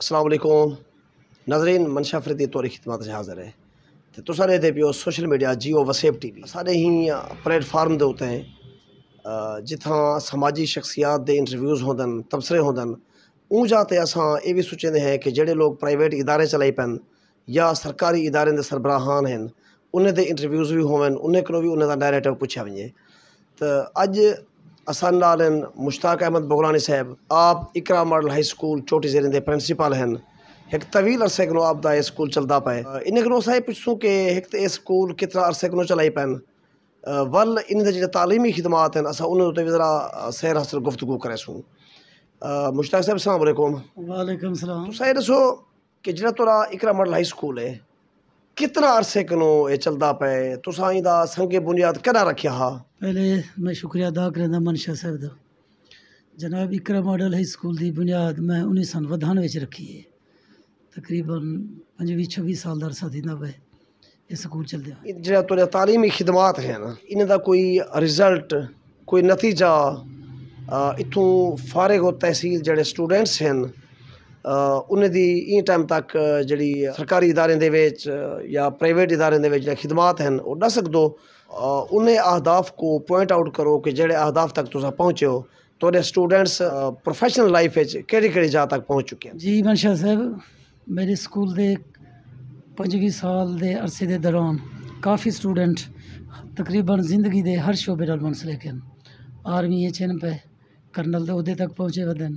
السلام علیکم۔ ناظرین، منشا فردی طور خدمات سے حاضر ہے۔ تو سارے دے پیو سوشل میڈیا، جیو وسیب ٹی وی۔ سارے ہی پلیٹ فارم دے ہوتے ہیں جتھاں سماجی شخصیات دے انٹرویوز ہوندن، تبصرے ہوندن اون جاتے اساں اے بھی سوچے دے ہیں کہ جڑے لوگ پرائیویٹ ادارے چلائی پین یا سرکاری ادارے دے سربراہان ہیں انہیں دے انٹرویوز بھی ہوون انہیں کنو بھی انہیں دا ڈائریٹر پوچھا ونجے تو اج اسان لال ہیں مشتاق احمد بغلانی صاحب آپ اقرا ماڈل ہائی سکول چوٹی زیرین دے پرنسپال ہیں ایک طویل عرصے کنو آپ دا یہ اسکول چلدا پائے۔ انہیں کنو صاحب پچھسوں کہ ایک تے سکول کتنا عرصے کنو چلائی پائیں وال انہیں دے تعلیمی خدمات ہیں اسا انہاں تے ذرا سیر حصر گفتگو کرے سوں۔ مشتاق صاحب السلام علیکم۔ وعلیکم السلام۔ تو صاحب دسو کہ جڑا تورا اقرا ماڈل ہائی سکول ہے کتنا عرصے کنو اے چلدا پئے؟ تساں دا سنگ بنیاد کرا رکھیا ہا؟ پہلے میں شکریہ ادا کرنا منشا صاحب دا۔ جناب اکرم ماڈل ہائی سکول دی بنیاد میں انیس سن ودھان وچ رکھی ہے۔ تقریباً 25 26 سال دا عرصہ دینا پئے۔ اے سکول چلدا جڑا تو تعلیمی خدمات ہیں نا انہاں دا کوئی رزلٹ کوئی نتیجہ اتھوں فارغ ہو تحصیل جڑے سٹوڈنٹس ہیں انہیں دی این ٹائم تک جڑی سرکاری اداریں دے ویچ یا پریویٹ اداریں دے ویچ جو خدمات ہیں او نہ سکتو انہیں اہداف کو پوائنٹ آؤٹ کرو کہ جڑے اہداف تک تو سا پہنچے ہو تو انہیں سٹوڈنٹس پروفیشنل لائف وچ کیڑی کیڑی جا تک پہنچ چکے ہیں جی منشا صاحب میرے سکول دے پنجویں سال دے عرصے دے دران کافی سٹوڈنٹ تقریباً زندگی دے ہر شعبے نال منسلک ہیں آرمی ہے چین پہ کرنل دے عہدے تک پہنچے ودن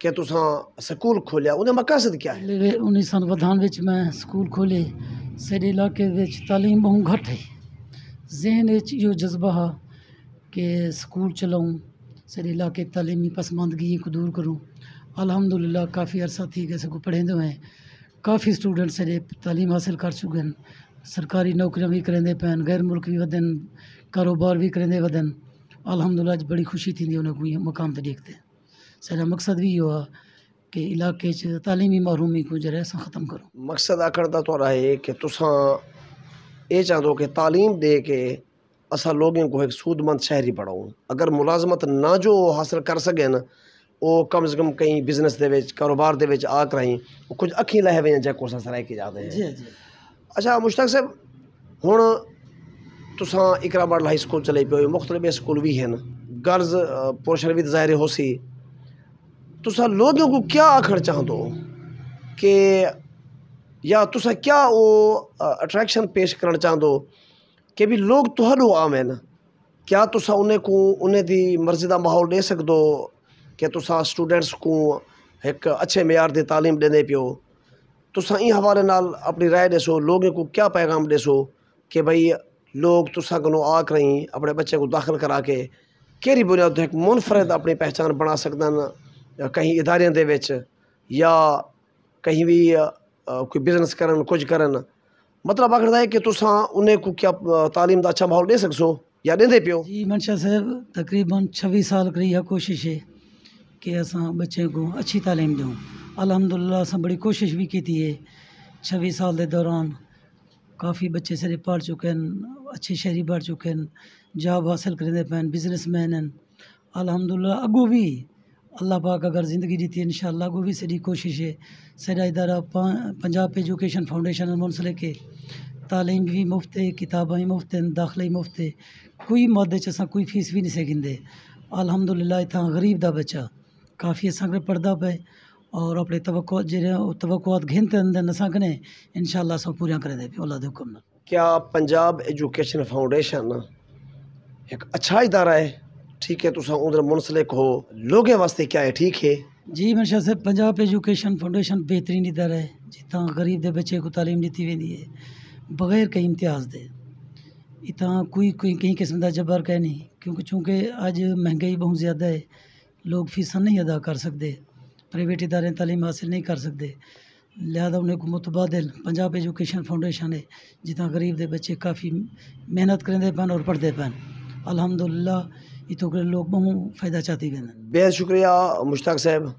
کہ تساں سکول کھولیا انہیں مقاصد کیا ہے؟ انیس سان ودھان ویچ میں سکول کھولے سیڈے علاقے ویچ تعلیم بہت گھٹ ہے۔ ذہن ویچ یہ جذبہ ہے کہ سکول چلاؤں سیڈے علاقے تعلیمی پسماندگی کو دور کروں۔ الحمدللہ، کافی عرصہ تھی کہ سکو پڑھیں دو ہیں کافی سٹوڈنٹ سیڈے تعلیم حاصل کر چکے ہیں سرکاری نوکریاں بھی کریں دے پہن غیر ملک بھی ودن کاروبار بھی کریں دے ودن الحمدللہ بڑی خوشی تھی انہیں کوئی مقام تے دیکھتے۔ ہیں سارا مقصد بھی ہوا کہ علاقے چ تعلیمی محرومی کو جڑا ہے ختم کرو۔ مقصد آکر دا تو رہے ہے کہ تساں اے چاہدو کہ تعلیم دے کے اسا لوگوں کو ایک سود مند شہری بڑھاؤں اگر ملازمت نہ جو حاصل کر سکیں نا وہ کم سے کم کہیں بزنس دے ویچ کاروبار دے وچ آ کرائیں وہ کچھ اکھی لہے ہوئے ہیں جے کورسا سرائے کی جاتے ہیں اچھا مشتاق صاحب ہون تو ساں اکرام اللہ اسکول چلے پیو مختلف اسکول بھی ہیں گرز پورشنوید ظاہر ہو سی۔ تسا لوگوں کو کیا آخر چاہندو کہ یا تسا کیا وہ اٹریکشن پیش کرنا چاہندو کہ بھی لوگ تو ہلو آمین کیا تسا انہیں کو، انہیں دی مرضی دا ماحول دے سکدو کہ تسا سٹوڈنٹس کو ایک اچھے معیار دے تعلیم دینے پیو؟ تسا ان حوالے نال اپنی رائے دے سو لوگوں کو کیا پیغام دے سو کہ بھئی لوگ تسا کنو آ کریں اپنے بچے کو داخل کرا کے کیری بنیاد ایک منفرد اپنی پہچان بنا سکدن؟ کہیں ادارے دے وچ، یا کہیں بھی کوئی بزنس کرن، کچھ کرن۔ مطلب آخر ہے کہ تساں انہیں کو کیا تعلیم دا اچھا ماحول دے سکسو یا دے دے پیو؟ جی منشا صاحب، تقریباً چھوی سال کری یہ کوشش ہے کہ اساں بچے کو اچھی تعلیم دوں۔ الحمدللہ، اساں بڑی کوشش بھی کیتی ہے۔ چھوی سال دے دوران کافی بچے سارے پڑھ چکے ہیں، اچھے شہری پڑھ چکے ہیں، جاب حاصل کرنے پہن بزنس مین ہیں۔ الحمدللہ اگو بھی اللہ پاک اگر زندگی دیتی ہے، انشاءاللہ اگو بھی ساری کوشش ہے۔ سارا ادارہ پنجاب ایجوکیشن فاؤنڈیشن منسلک ہے تعلیم بھی مفت ہے، کتابیں بھی مفت ہیں داخلہ بھی مفت ہے کوئی مادے چ کوئی فیس بھی نہیں سکندے الحمدللہ اتنا غریب دا بچہ۔ کافی اساں کنے پڑھدا پے اور اپنے توقعات جڑے توقعات گھنتے اندر اساں کنے، انشاءاللہ اساں پوریاں کرے دے اللہ دے حکم نال۔ کیا پنجاب ایجوکیشن فاؤنڈیشن ایک اچھا ادارہ ہے؟ ٹھیک ہے تساں ادھر منسلک ہو۔ لوگوں واسطے کیا ہے؟ ٹھیک ہے؟ جی منشا صاحب پنجاب ایجوکیشن فاؤنڈیشن بہترین ادارہ ہے، جتنا غریب دے بچے کو تعلیم دیتی ویندی ہے۔ بغیر کہیں امتیاز دے۔ اتنا کوئی کوئی کہیں قسم دا جبر کہ نہیں، کیونکہ چونکہ اج مہنگائی بہت زیادہ ہے، لوگ فیساں نہیں ادا کر سکتے۔ پرائیویٹ ادارے تعلیم حاصل نہیں کر سکتے۔ لہذا انہیں کو متبادل پنجاب ایجوکیشن فاؤنڈیشن ہے، جتنا غریب دے بچے کافی محنت کریں پن اور پڑھتے پن۔ الحمدللہ یہ تو لوگ بہت فائدہ چاہتی ہیں۔ بے شکریہ مشتاق صاحب۔